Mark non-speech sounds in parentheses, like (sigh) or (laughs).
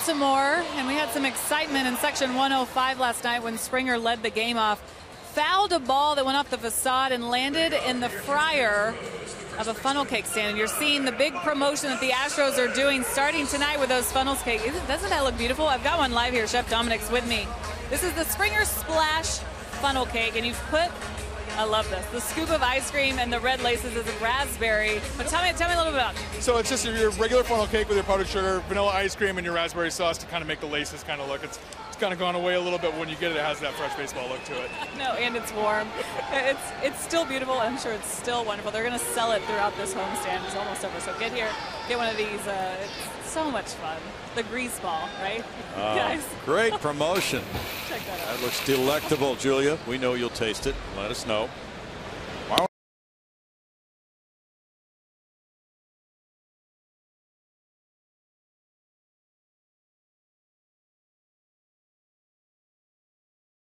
Baltimore, and we had some excitement in section 105 last night when Springer led the game off. Fouled a ball that went off the facade and landed in the fryer of a funnel cake stand. And you're seeing the big promotion that the Astros are doing starting tonight with those funnel cake. Doesn't that look beautiful? I've got one live here. Chef Dominic's with me. This is the Springer Splash funnel cake, and you've put I love this. The scoop of ice cream and the red laces is a raspberry. But tell me, tell me a little bit about. It. So it's just your regular funnel cake with your powdered sugar, vanilla ice cream, and your raspberry sauce to kind of make the laces kind of look. It's it's kind of gone away a little bit when you get it. It has that fresh baseball look to it. (laughs) no, and it's warm. It's it's still beautiful. I'm sure it's still wonderful. They're going to sell it throughout this homestand. It's almost over. So get here, get one of these. Uh, it's so much fun. The grease ball, right? (laughs) Uh, Guys. Great promotion. (laughs) Check that out. That looks delectable, Julia. We know you'll taste it. Let us know.